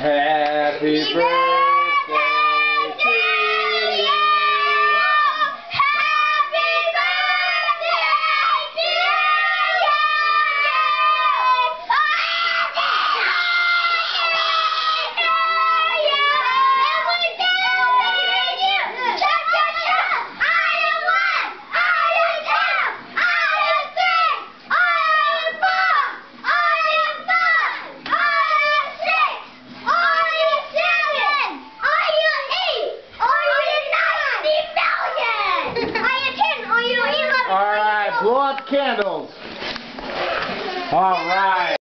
Happy birthday blow out candles. All right.